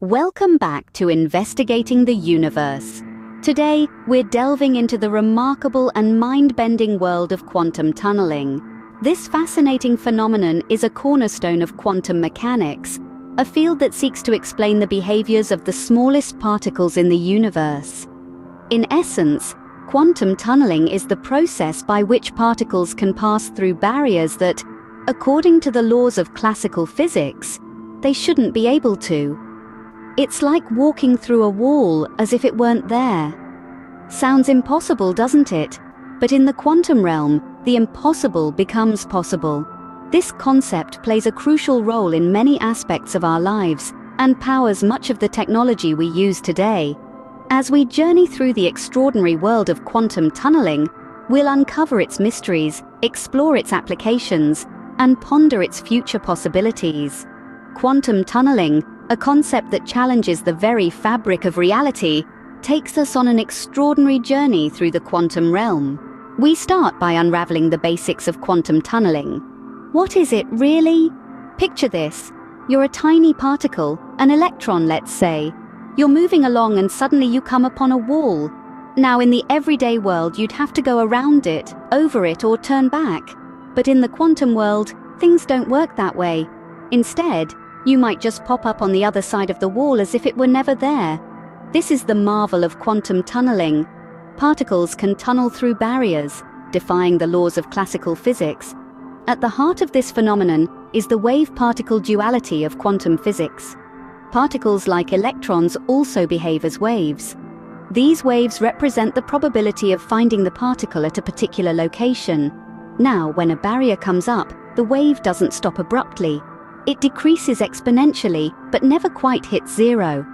Welcome back to Investigating the Universe. Today, we're delving into the remarkable and mind-bending world of quantum tunneling. This fascinating phenomenon is a cornerstone of quantum mechanics, a field that seeks to explain the behaviors of the smallest particles in the universe. In essence, quantum tunneling is the process by which particles can pass through barriers that, according to the laws of classical physics, they shouldn't be able to. It's like walking through a wall as if it weren't there. Sounds impossible, doesn't it? But in the quantum realm, the impossible becomes possible. This concept plays a crucial role in many aspects of our lives and powers much of the technology we use today. As we journey through the extraordinary world of quantum tunneling, we'll uncover its mysteries, explore its applications, and ponder its future possibilities. Quantum tunneling, a concept that challenges the very fabric of reality, takes us on an extraordinary journey through the quantum realm. We start by unraveling the basics of quantum tunneling. What is it really? Picture this. You're a tiny particle, an electron let's say. You're moving along and suddenly you come upon a wall. Now in the everyday world you'd have to go around it, over it or turn back. But in the quantum world, things don't work that way. Instead, you might just pop up on the other side of the wall as if it were never there. This is the marvel of quantum tunneling. Particles can tunnel through barriers, defying the laws of classical physics. At the heart of this phenomenon is the wave-particle duality of quantum physics. Particles like electrons also behave as waves. These waves represent the probability of finding the particle at a particular location. Now, when a barrier comes up, the wave doesn't stop abruptly, it decreases exponentially, but never quite hits zero.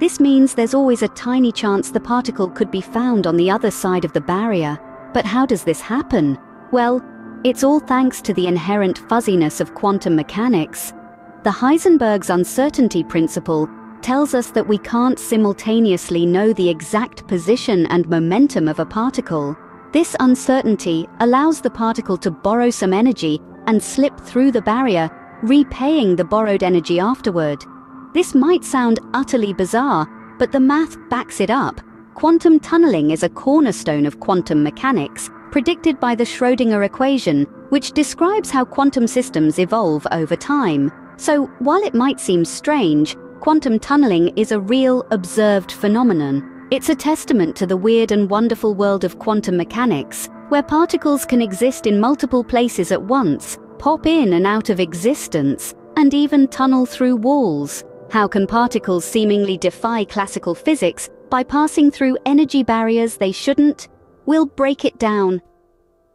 This means there's always a tiny chance the particle could be found on the other side of the barrier. But how does this happen? Well, it's all thanks to the inherent fuzziness of quantum mechanics. The Heisenberg's uncertainty principle tells us that we can't simultaneously know the exact position and momentum of a particle. This uncertainty allows the particle to borrow some energy and slip through the barrier repaying the borrowed energy afterward. This might sound utterly bizarre, but the math backs it up. Quantum tunneling is a cornerstone of quantum mechanics, predicted by the Schrödinger equation, which describes how quantum systems evolve over time. So, while it might seem strange, quantum tunneling is a real, observed phenomenon. It's a testament to the weird and wonderful world of quantum mechanics, where particles can exist in multiple places at once, pop in and out of existence, and even tunnel through walls? How can particles seemingly defy classical physics by passing through energy barriers they shouldn't? We'll break it down.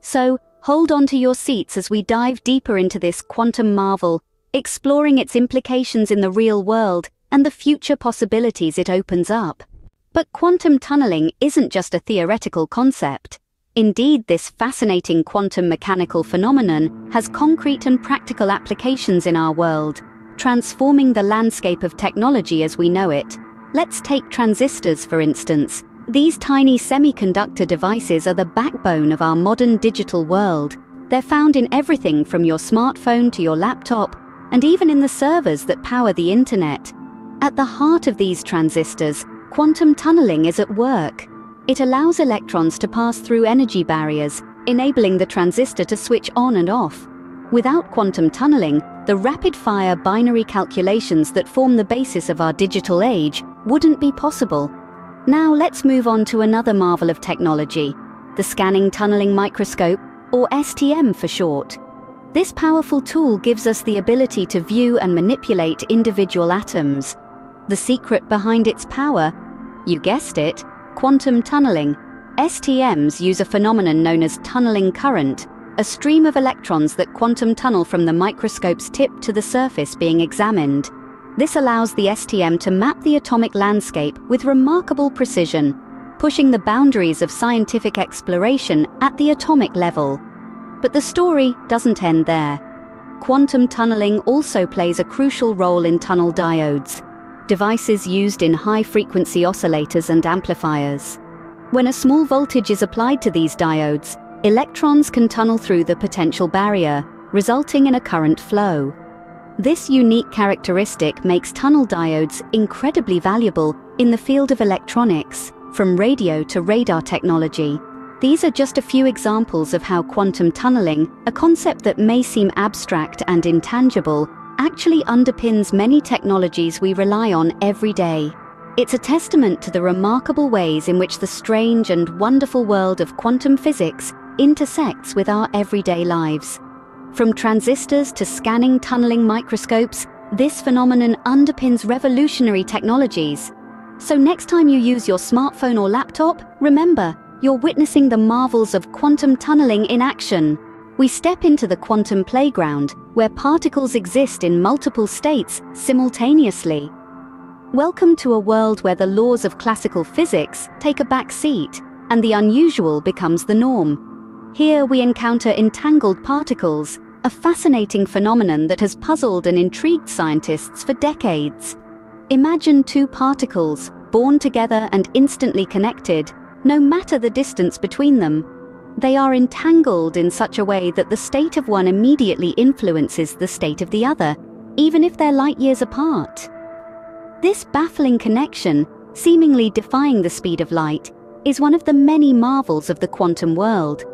So, hold on to your seats as we dive deeper into this quantum marvel, exploring its implications in the real world and the future possibilities it opens up. But quantum tunneling isn't just a theoretical concept. Indeed, this fascinating quantum mechanical phenomenon has concrete and practical applications in our world, transforming the landscape of technology as we know it. Let's take transistors, for instance. These tiny semiconductor devices are the backbone of our modern digital world. They're found in everything from your smartphone to your laptop, and even in the servers that power the internet. At the heart of these transistors, quantum tunneling is at work. It allows electrons to pass through energy barriers, enabling the transistor to switch on and off. Without quantum tunneling, the rapid-fire binary calculations that form the basis of our digital age wouldn't be possible. Now let's move on to another marvel of technology, the Scanning Tunneling Microscope, or STM for short. This powerful tool gives us the ability to view and manipulate individual atoms. The secret behind its power, you guessed it, Quantum tunneling. STMs use a phenomenon known as tunneling current, a stream of electrons that quantum tunnel from the microscope's tip to the surface being examined. This allows the STM to map the atomic landscape with remarkable precision, pushing the boundaries of scientific exploration at the atomic level. But the story doesn't end there. Quantum tunneling also plays a crucial role in tunnel diodes, devices used in high-frequency oscillators and amplifiers. When a small voltage is applied to these diodes, electrons can tunnel through the potential barrier, resulting in a current flow. This unique characteristic makes tunnel diodes incredibly valuable in the field of electronics, from radio to radar technology. These are just a few examples of how quantum tunneling, a concept that may seem abstract and intangible, actually underpins many technologies we rely on every day. It's a testament to the remarkable ways in which the strange and wonderful world of quantum physics intersects with our everyday lives. From transistors to scanning tunneling microscopes, this phenomenon underpins revolutionary technologies. So next time you use your smartphone or laptop, remember, you're witnessing the marvels of quantum tunneling in action. We step into the quantum playground, where particles exist in multiple states simultaneously. Welcome to a world where the laws of classical physics take a back seat, and the unusual becomes the norm. Here we encounter entangled particles, a fascinating phenomenon that has puzzled and intrigued scientists for decades. Imagine two particles, born together and instantly connected, no matter the distance between them. They are entangled in such a way that the state of one immediately influences the state of the other, even if they're light years apart. This baffling connection, seemingly defying the speed of light, is one of the many marvels of the quantum world.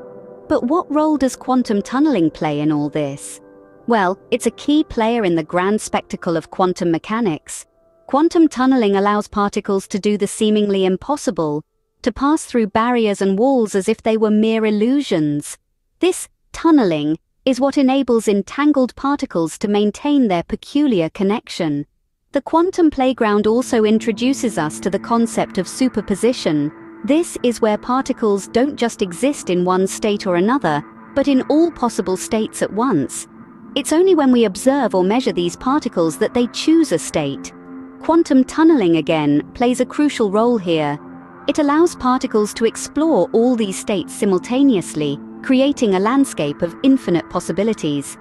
But what role does quantum tunneling play in all this? Well, it's a key player in the grand spectacle of quantum mechanics. Quantum tunneling allows particles to do the seemingly impossible, to pass through barriers and walls as if they were mere illusions. This tunneling is what enables entangled particles to maintain their peculiar connection. The quantum playground also introduces us to the concept of superposition. This is where particles don't just exist in one state or another, but in all possible states at once. It's only when we observe or measure these particles that they choose a state. Quantum tunneling, again, plays a crucial role here. It allows particles to explore all these states simultaneously, creating a landscape of infinite possibilities.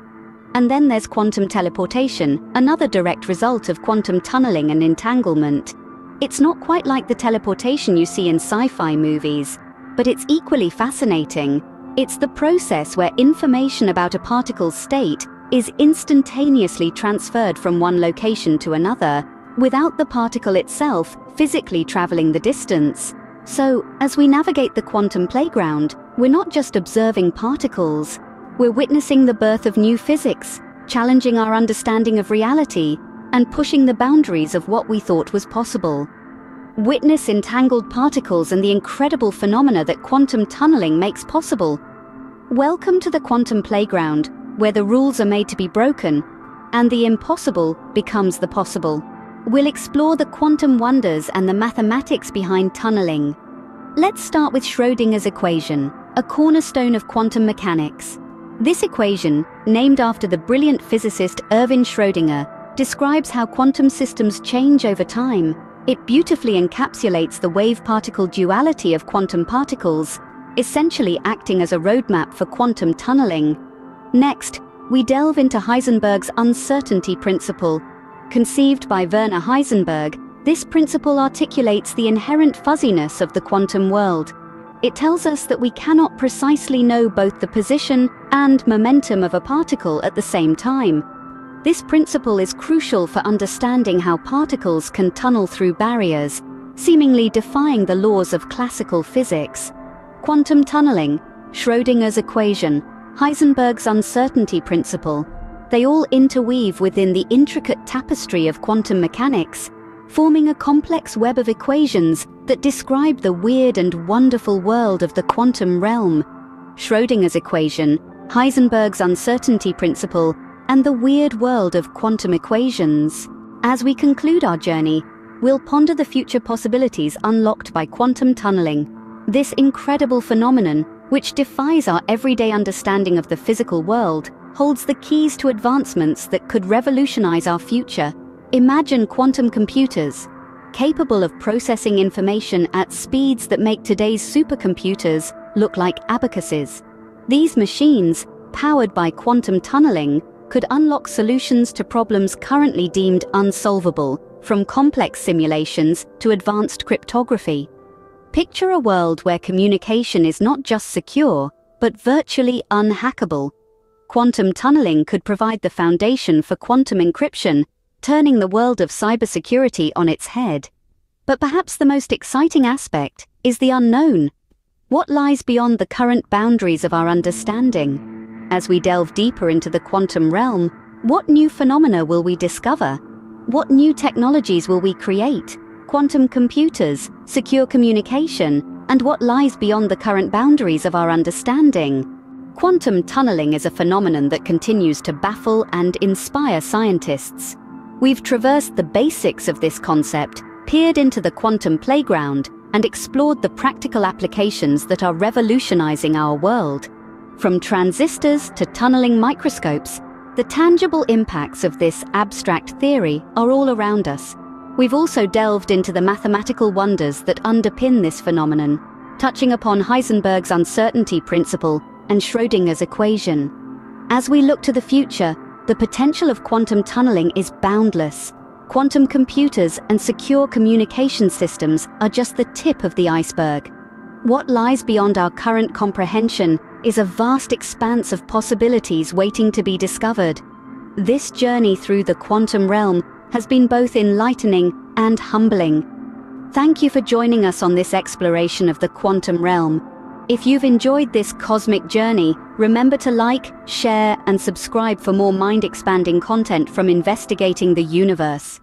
And then there's quantum teleportation, another direct result of quantum tunneling and entanglement. It's not quite like the teleportation you see in sci-fi movies, but it's equally fascinating. It's the process where information about a particle's state is instantaneously transferred from one location to another, without the particle itself physically traveling the distance. So, as we navigate the quantum playground, we're not just observing particles, we're witnessing the birth of new physics, challenging our understanding of reality, and pushing the boundaries of what we thought was possible. Witness entangled particles and the incredible phenomena that quantum tunneling makes possible. Welcome to the quantum playground, where the rules are made to be broken, and the impossible becomes the possible. We'll explore the quantum wonders and the mathematics behind tunneling. Let's start with Schrödinger's equation, a cornerstone of quantum mechanics. This equation, named after the brilliant physicist Erwin Schrödinger, describes how quantum systems change over time. It beautifully encapsulates the wave-particle duality of quantum particles, essentially acting as a roadmap for quantum tunneling. Next, we delve into Heisenberg's uncertainty principle. Conceived by Werner Heisenberg, this principle articulates the inherent fuzziness of the quantum world, it tells us that we cannot precisely know both the position and momentum of a particle at the same time. This principle is crucial for understanding how particles can tunnel through barriers, seemingly defying the laws of classical physics. Quantum tunneling, Schrödinger's equation, Heisenberg's uncertainty principle, they all interweave within the intricate tapestry of quantum mechanics, forming a complex web of equations that describe the weird and wonderful world of the quantum realm. Schrödinger's equation, Heisenberg's uncertainty principle, and the weird world of quantum equations. As we conclude our journey, we'll ponder the future possibilities unlocked by quantum tunneling. This incredible phenomenon, which defies our everyday understanding of the physical world, holds the keys to advancements that could revolutionize our future Imagine quantum computers, capable of processing information at speeds that make today's supercomputers look like abacuses. These machines, powered by quantum tunneling, could unlock solutions to problems currently deemed unsolvable, from complex simulations to advanced cryptography. Picture a world where communication is not just secure, but virtually unhackable. Quantum tunneling could provide the foundation for quantum encryption, turning the world of cybersecurity on its head. But perhaps the most exciting aspect is the unknown. What lies beyond the current boundaries of our understanding? As we delve deeper into the quantum realm, what new phenomena will we discover? What new technologies will we create? Quantum computers, secure communication, and what lies beyond the current boundaries of our understanding? Quantum tunneling is a phenomenon that continues to baffle and inspire scientists. We've traversed the basics of this concept, peered into the quantum playground, and explored the practical applications that are revolutionizing our world. From transistors to tunneling microscopes, the tangible impacts of this abstract theory are all around us. We've also delved into the mathematical wonders that underpin this phenomenon, touching upon Heisenberg's uncertainty principle and Schrödinger's equation. As we look to the future, the potential of quantum tunneling is boundless. Quantum computers and secure communication systems are just the tip of the iceberg. What lies beyond our current comprehension is a vast expanse of possibilities waiting to be discovered. This journey through the quantum realm has been both enlightening and humbling. Thank you for joining us on this exploration of the quantum realm. If you've enjoyed this cosmic journey, remember to like, share, and subscribe for more mind expanding content from investigating the universe.